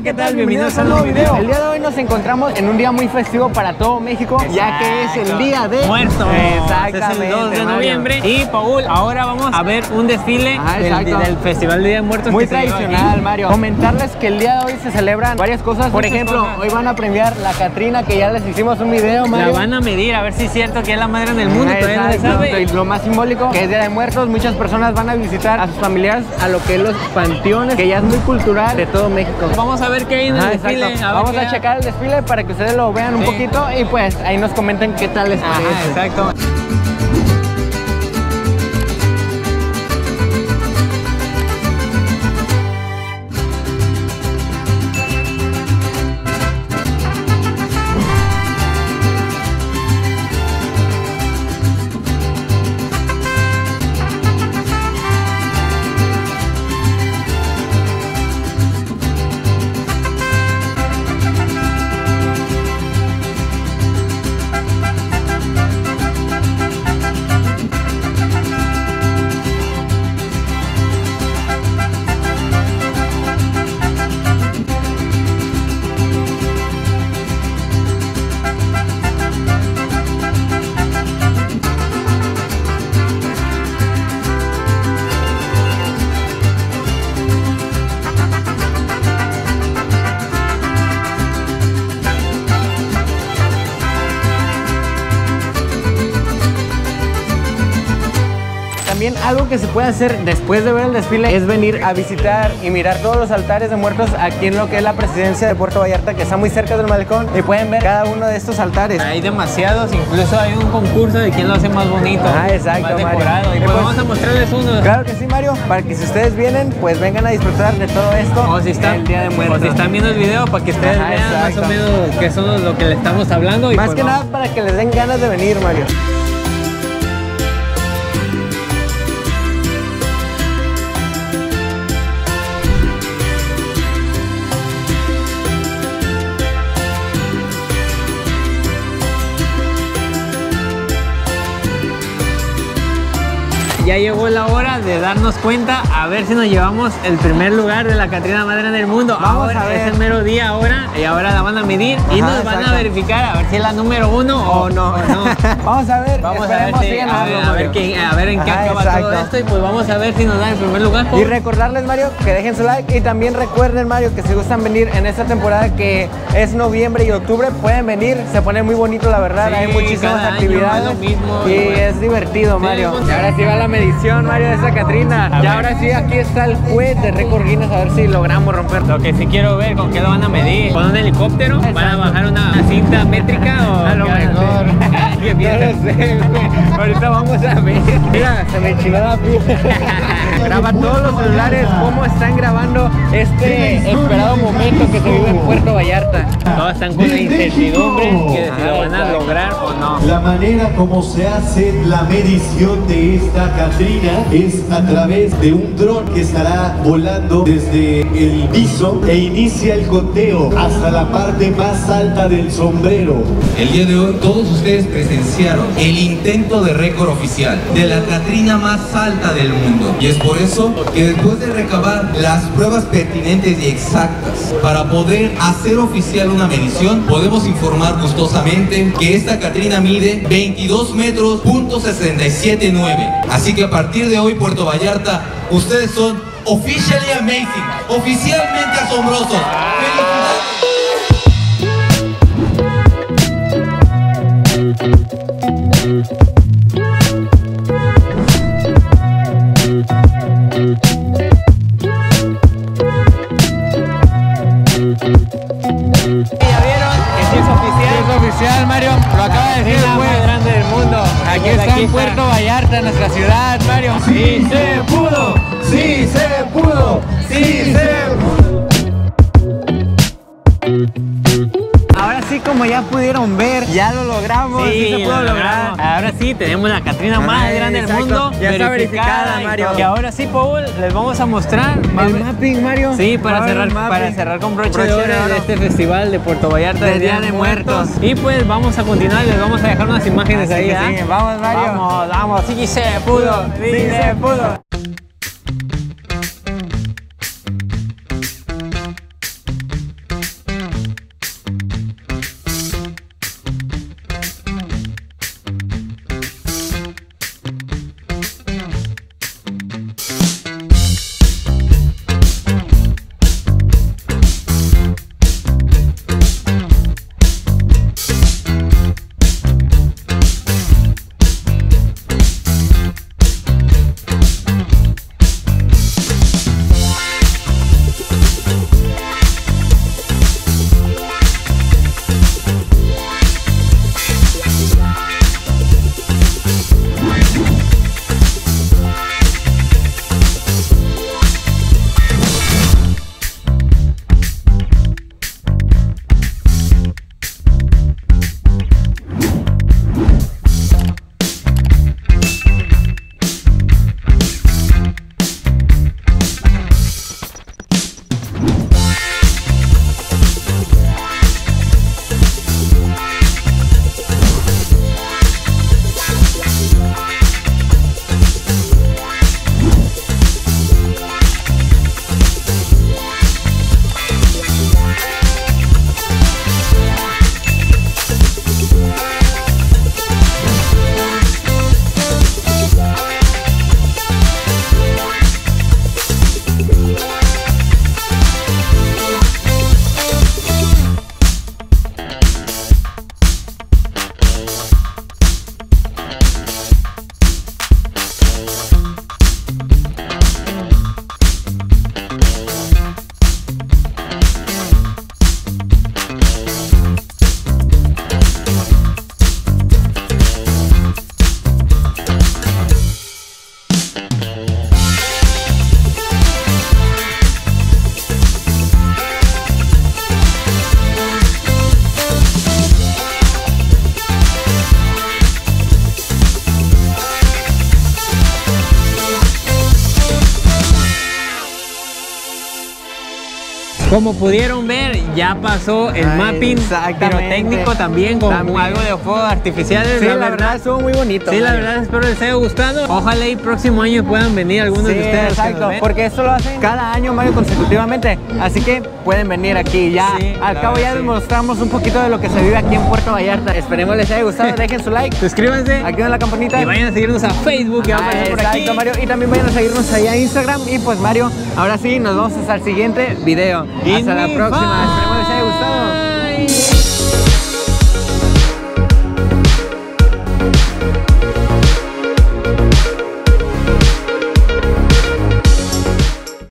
Hola, ¿qué tal? Bienvenidos a un nuevo video. El día de hoy nos encontramos en un día muy festivo para todo México, ya que es el día de muertos. Exactamente. Es el 2 de Mario. noviembre. Y Paul, ahora vamos a ver un desfile Ah, del, Festival de Día de Muertos. Muy tradicional. Mario. Comentarles que el día de hoy se celebran varias cosas. Por Muchas ejemplo, cosas. hoy van a premiar la Catrina, que ya les hicimos un video, La Mario. van a medir a ver si es cierto que es la madre en el mundo. Todavía no sabe. Y lo más simbólico, que es Día de Muertos, muchas personas van a visitar a sus familiares a lo que es los panteones, que ya es muy cultural de todo México. Vamos a ver qué hay en el desfile. a Vamos a checar el desfile para que ustedes lo vean un poquito y pues ahí nos comenten qué tal les parece. Ajá, exacto. También algo que se puede hacer después de ver el desfile es venir a visitar y mirar todos los altares de muertos aquí en lo que es la presidencia de Puerto Vallarta, que está muy cerca del malecón, y pueden ver cada uno de estos altares. Hay demasiados, incluso hay un concurso de quién lo hace más bonito. Ah, exacto, Más Mario. decorado. Y Y pues pues- vamos a mostrarles uno. Claro que sí, Mario, para que si ustedes vienen, pues vengan a disfrutar de todo esto O si, están, el Día de Muertos. o si están viendo el video para que ustedes Ajá, vean más o menos qué son lo que le estamos hablando. Y Más pues que vamos. nada para que les den ganas de venir, Mario. Ya llegó la hora de darnos cuenta a ver si nos llevamos el primer lugar de la Catrina Madre del Mundo. Vamos ahora a ver. es el mero día ahora y ahora la van a medir y nos van a verificar a ver si es la número uno o, O no. o no. vamos a ver, Vamos a ver, si- a, ver, a, ver Mario. qué, a ver en qué Ajá, acaba todo esto y pues vamos a ver si nos dan el primer lugar. Y recordarles, Mario, que dejen su like y también recuerden, Mario, que si gustan venir en esta temporada que es noviembre y octubre, pueden venir. Se pone muy bonito, la verdad. Sí, Hay muchísimas actividades mismo, y es divertido, Mario. es Y ahora sí va la medición, Mario, de esa Catrina. Y ahora sí, aquí está el juez de récord Guinness, a ver si logramos romper. Lo que sí quiero ver, ¿con qué lo van a medir? ¿Con un helicóptero? ¿Van a bajar una cinta métrica o A lo mejor. ¿Qué No piensas? lo sé, güey. Ahorita vamos a ver. Mira, se me chingó la piel. Graba todos los celulares cómo están grabando este esperado momento que se vive en Puerto Vallarta. Todos están con la incertidumbre que si lo van a lograr o no. La manera como se hace la medición de esta Catrina es a través de un dron que estará volando desde el piso e inicia el conteo hasta la parte más alta del sombrero. El día de hoy todos ustedes el intento de récord oficial de la Catrina más alta del mundo. Y es por eso que después de recabar las pruebas pertinentes y exactas para poder hacer oficial una medición, podemos informar gustosamente que esta Catrina mide 22 metros punto 67.9. Así que a partir de hoy Puerto Vallarta, ustedes son officially amazing, oficialmente asombrosos. Acaba de decir Es el la juez. más grande del mundo. Aquí está en Puerto Vallarta, nuestra ciudad, Mario. Sí se pudo, ¡Sí se pudo! ¡Sí se Ahora sí, como ya pudieron ver, ya lo logramos, sí, se pudo lo lograr. logramos. Ahora sí, tenemos la Catrina más grande del mundo. Ya está verificada, Mario. Y ahora sí, Paul, les vamos a mostrar. El mapping, Mario. Sí, para cerrar, para cerrar con broche, Broche de oro este festival de Puerto Vallarta De Día de Muertos. Y pues vamos a continuar, les vamos a dejar unas imágenes Así ahí. ¿ah? sí, vamos, Mario. Vamos, vamos, sí se pudo, Sí se pudo. Como pudieron ver, ya pasó el Ay, mapping pirotécnico también con También. algo de fuegos artificiales. Sí, la, verdad estuvo muy bonito. Sí, la verdad espero les haya gustado. Ojalá y próximo año puedan venir algunos Sí, de ustedes. exacto, porque esto lo hacen cada año, Mario, consecutivamente. Así que pueden venir aquí. Ya, Sí, al cabo ya verdad, les sí. mostramos un poquito de lo que se vive aquí en Puerto Vallarta. Esperemos les haya gustado. Dejen su like, Suscríbanse activen la campanita. y vayan a seguirnos a Facebook que a Ah, aparecer por aquí. exacto, Mario. Y también vayan a seguirnos ahí a Instagram. Y pues, Mario, ahora sí, nos vemos hasta el siguiente video. Hasta la próxima. Esperemos les haya gustado.